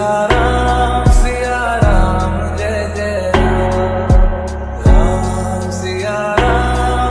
sekarang